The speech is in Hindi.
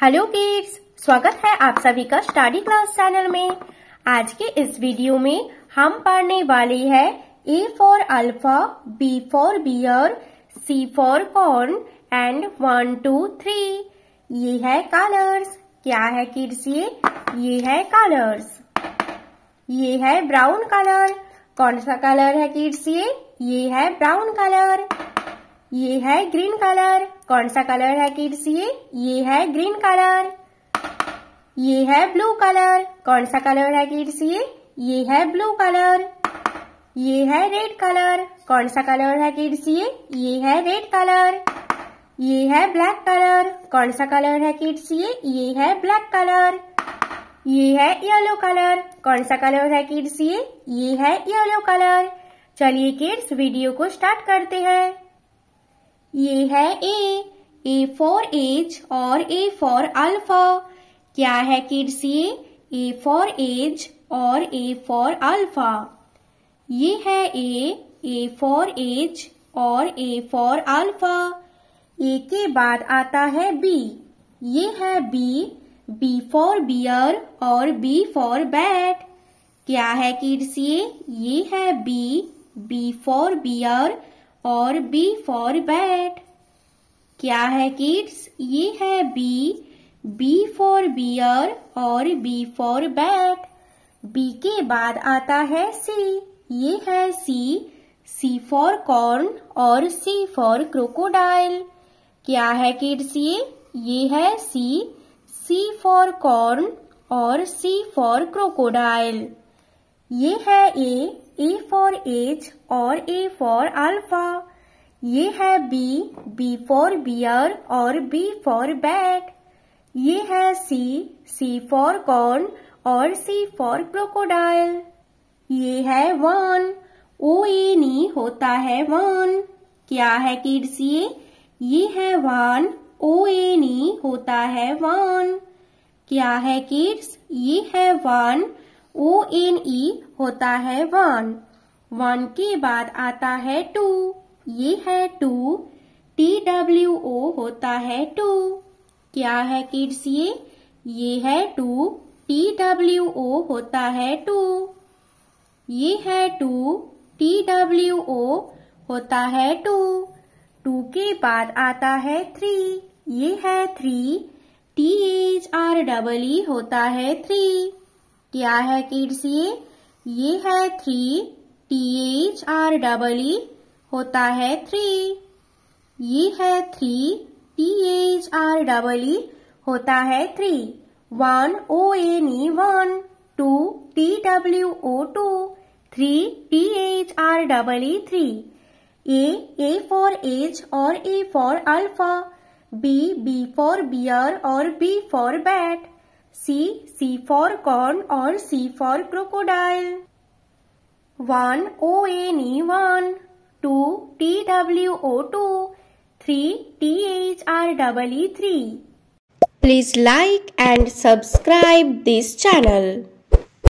हेलो किड्स स्वागत है आप सभी का स्टडी क्लास चैनल में। आज के इस वीडियो में हम पढ़ने वाले हैं A for alpha B for bear C for corn and one two three ये है कलर्स क्या है किड्स ये? ये है कलर्स ये है ब्राउन कलर कौन सा कलर है किड्स ये? ये है ब्राउन कलर ये है ग्रीन कलर कौन सा कलर है किड्स ये ये है ग्रीन कलर ये है ब्लू कलर कौन सा कलर है किड्स ये ये है ब्लू कलर ये है रेड कलर कौन सा कलर है किड्स ये ये है रेड कलर ये है ब्लैक कलर कौन सा कलर है किड्स ये ये है ब्लैक कलर ये है येलो कलर कौन सा कलर है किड्स ये ये है येलो कलर चलिए किड्स वीडियो को स्टार्ट करते हैं ये है ए ए फॉर एज और ए फॉर अल्फ़ा क्या है किड्स ये? ए फॉर एज और ए फॉर अल्फ़ा ये है ए ए फॉर एज और ए फॉर अल्फ़ा ए के बाद आता है बी ये है बी बी फॉर बियर और बी फॉर बैट क्या है किड्स ये? ये है बी बी फॉर बियर और बी फॉर बैट क्या है किड्स ये है बी बी फॉर बियर और बी फॉर बैट बी के बाद आता है सी ये है सी सी फॉर कॉर्न और सी फॉर क्रोकोडाइल क्या है किड्स ये? ये है सी सी फॉर कॉर्न और सी फॉर क्रोकोडाइल ये है ए ए फॉर एज और ए फॉर अल्फ़ा ये है बी बी फॉर बियर और बी फॉर बैट ये है सी सी फॉर कॉर्न और सी फॉर क्रोकोडाइल ये है वन ओ ए नी होता है वन क्या है किड्स ये? ये है वन ओ ए नी होता है वन क्या है किड्स ये है वन ओ एन ई होता है वन। वन के बाद आता है टू। ये है टू। टी डब्ल्यू ओ होता है टू। क्या है किड्स ये? ये है टू। टी डब्ल्यू ओ होता है टू। ये है टू। टी डब्ल्यू ओ होता है टू। टू के बाद आता है थ्री। ये है three. T H R double E होता है थ्री। क्या है किड्स ये ये है three, T H R double E, होता है थ्री। ये है three, T H R double E, होता है three. One O N E one, two T W O two, three T H R double E three. A A for H और A for alpha, B B for bear और B for bat. C. C for corn or C for crocodile. 1. O-N-E-1 2. T-W-O-2 3. T H R E E three. Please like and subscribe this channel.